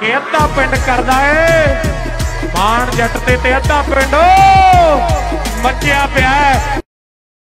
ਕਿ ਅੱਧਾ ਪਿੰਡ ਕਰਦਾ ਏ। ਮਾਨ ਜੱਟ ਤੇ ਤੇ ਅੱਧਾ ਪਿੰਡ। ਮੱਚਿਆ ਪਿਆ